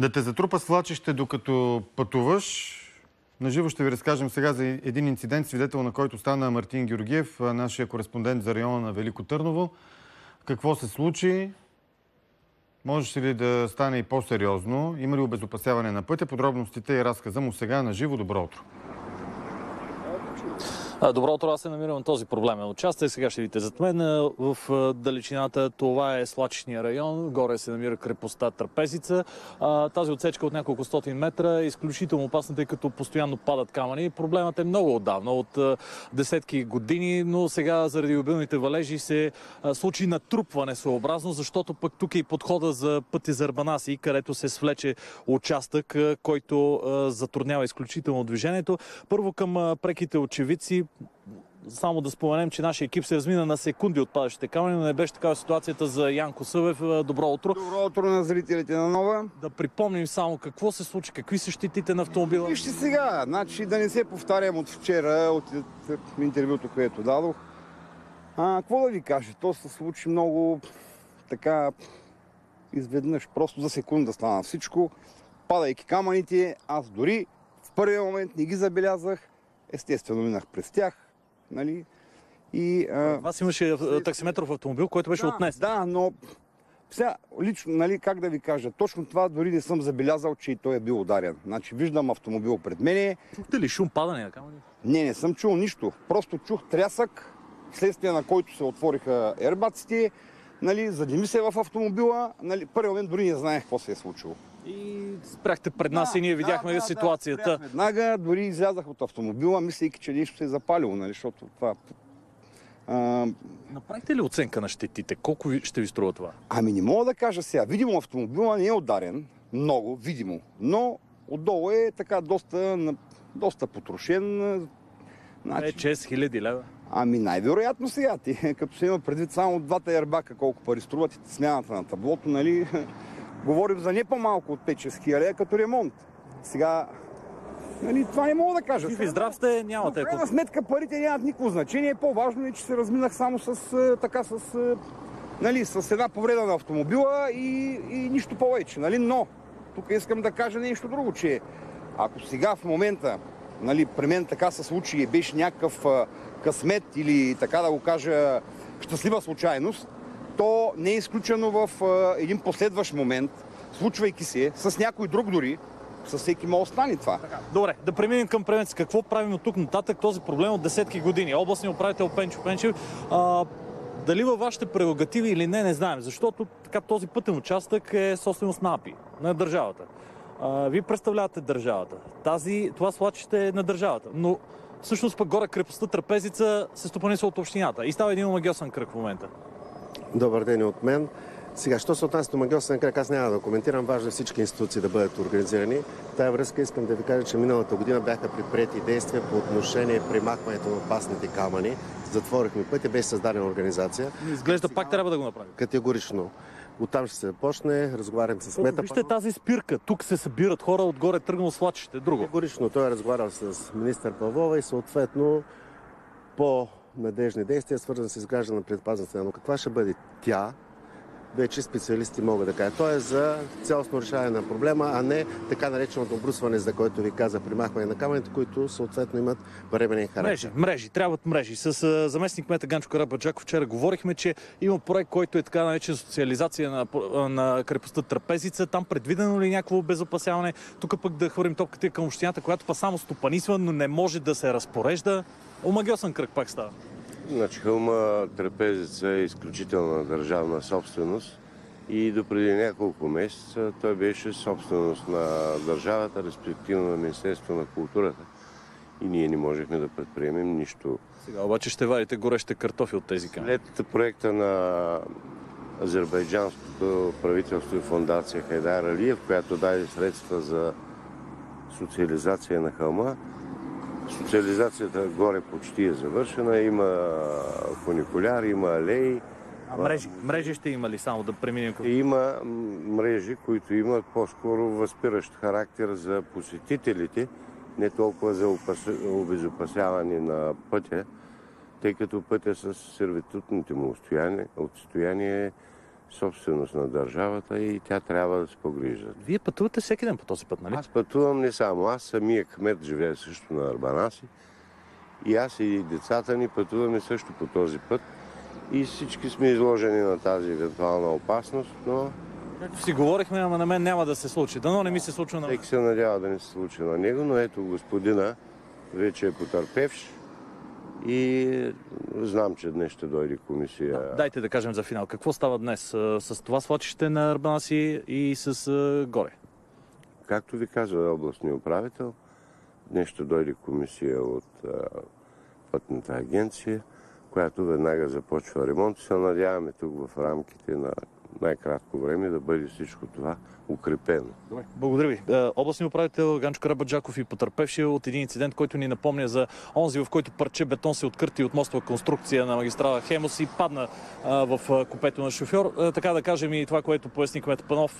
Да те затрупа свлачище докато пътуваш. Наживо ще ви разкажем сега за един инцидент, свидетел на който стана Мартин Георгиев, нашия кореспондент за района на Велико Търново. Какво се случи? Можеше ли да стане и по-сериозно? Има ли обезопасяване на пътя? Подробностите и разказа му сега на живо. Добро утро! Добро утро, аз се намирам на този проблемен участък. Сега ще видите зад мен в далечината. Това е Слачишния район. Горе се намира крепостта Трапезица. Тази отсечка от няколко стотин метра е изключително опасна, тъй като постоянно падат камъни. Проблемът е много отдавна, от десетки години, но сега заради обилните валежи се случи натрупване съобразно, защото пък тук е и подхода за пътя за Арбанаси, където се свлече участък, който затруднява изключително движението. Първо към преките очевидци само да споменем, че нашия екип се размина на секунди от падащите камъни, но не беше такава ситуацията за Янко Съвев. Добро утро. Добро утро на зрителите на Нова. Да припомним само какво се случи, какви са щитите на автомобила. Вижте сега, значи да не се повтарям от вчера, от интервюто, което дадох. А, какво да ви кажа? То се случи много така изведнъж, просто за секунда стана всичко. Падайки камъните, аз дори в първия момент не ги забелязах. Естествено минах през тях. Нали? И, а... Вас имаше таксиметров автомобил, който беше да, отнес. Да, но сега, лично, нали, как да ви кажа, точно това дори не съм забелязал, че и той е бил ударен. Значи виждам автомобил пред мене. Чухте ли шум, падане камъни? Не, не съм чул нищо. Просто чух трясък, следствие на който се отвориха ербаците, нали, задими се в автомобила. Нали, първи момент дори не знаех какво се е случило. И спряхте пред нас да, и ние видяхме да, ситуацията. Да, веднага дори излязах от автомобила, мислейки, че нещо се е запалило, нали, защото това... А... Направите ли оценка на щетите? Колко ще ви струва това? Ами не мога да кажа сега. Видимо автомобила не е ударен, много, видимо, но отдолу е така доста, доста потрошен. Значи... 6 хиляди лева. Ами най-вероятно сега ти, като се има предвид само двата ербака колко пари струват и смяната на таблото, нали, Говорим за не по-малко от 5-6 хиляди като ремонт. Сега, нали, това не мога да кажа. Жив и здрав сте, нямате. В крайна сметка парите нямат никакво значение. По-важно е, че се разминах само с, е, така, с, е, нали, с една повреда на автомобила и, и нищо повече. Нали? Но, тук искам да кажа нещо друго, че ако сега в момента нали, при мен така се случи и беше някакъв а, късмет или така да го кажа щастлива случайност, то не е изключено в един последващ момент, случвайки се с някой друг дори, с всеки може да стане това. Добре, да преминем към превенция. Какво правим от тук нататък? Този проблем от десетки години. Областният управител Пенчо Пенчев, а, дали във вашите прерогативи или не, не знаем. Защото така, този пътен участък е собственост на АПИ, на държавата. А, вие представлявате държавата. Тази, това свлачище е на държавата. Но всъщност пък горе крепостта Трапезица се стопанисва от общината. И става един омагиосен кръг в момента. Добър ден от мен. Сега, що се отнася до магиосен кръг, аз няма да коментирам. Важно е всички институции да бъдат организирани. В тази връзка искам да ви кажа, че миналата година бяха предприяти действия по отношение примахването на опасните камъни. Затворихме пътя, беше създадена организация. Изглежда пак трябва да го направим. Категорично. Оттам ще се започне, разговарям с мета. Вижте тази спирка. Тук се събират хора, отгоре тръгнал свлачище. Друго. Категорично. Той е разговарял с министър Павлова и съответно по надежни действия, свързани с изграждане на предпазна стена. Но каква ще бъде тя, вече специалисти могат да кажат. То е за цялостно решаване на проблема, а не така нареченото обрусване, за което ви каза, примахване на камъните, които съответно имат временен характер. Мрежи, мрежи, трябват мрежи. С заместник мета Ганчо Карабаджаков вчера говорихме, че има проект, който е така наречен социализация на, на крепостта Трапезица. Там предвидено ли някакво безопасяване? Тук пък да хвърлим топката към общината, която па само стопанисва, но не може да се разпорежда. Омагиосен кръг пак става. Значи хълма Трапезица е изключителна държавна собственост и до преди няколко месеца той беше собственост на държавата, респективно на Министерството на културата. И ние не можехме да предприемем нищо. Сега обаче ще вадите горещите картофи от тези камери. След проекта на азербайджанското правителство и фундация Хайдар Алиев, която даде средства за социализация на хълма, Социализацията горе почти е завършена. Има фуникуляр, има алеи. А мрежи, мрежи ще има ли само да преминем. Има мрежи, които имат по-скоро възпиращ характер за посетителите, не толкова за обезопасяване на пътя, тъй като пътя с сервитутните му отстояние, отстояние собственост на държавата и тя трябва да се погрижда. Вие пътувате всеки ден по този път, нали? Аз пътувам не само аз, самия кмет живее също на Арбанаси. И аз и децата ни пътуваме също по този път. И всички сме изложени на тази евентуална опасност, но Както си говорихме, ама на мен няма да се случи. Дано не ми се случва на мен. всеки се надява да не се случи на него, но ето господина вече е потърпевш и знам, че днес ще дойде комисия. Дайте да кажем за финал. Какво става днес с това свлачище на Арбанаси и с горе? Както ви казва областния управител, днес ще дойде комисия от а, пътната агенция, която веднага започва ремонт. Се надяваме тук в рамките на най-кратко време да бъде всичко това укрепено. Благодаря ви. Е, Областният управител Ганчо Карабаджаков и потърпевши от един инцидент, който ни напомня за онзи, в който парче бетон се откърти от мостова конструкция на магистрала Хемос и падна а, в а, купето на шофьор. Е, Така да кажем и това, което поясни кмет Панов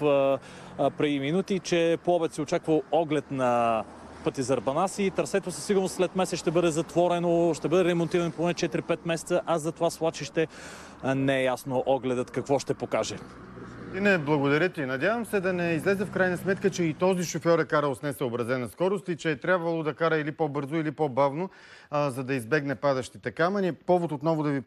преди минути, че по обед се очаква оглед на пъти за Арбанаси. Търсето със сигурност след месец ще бъде затворено, ще бъде ремонтирано поне 4-5 месеца, а за това свлачище не е ясно огледът какво ще покаже. И не, благодаря ти. Надявам се да не излезе в крайна сметка, че и този шофьор е карал с несъобразена скорост и че е трябвало да кара или по-бързо, или по-бавно, за да избегне падащите камъни. Повод отново да ви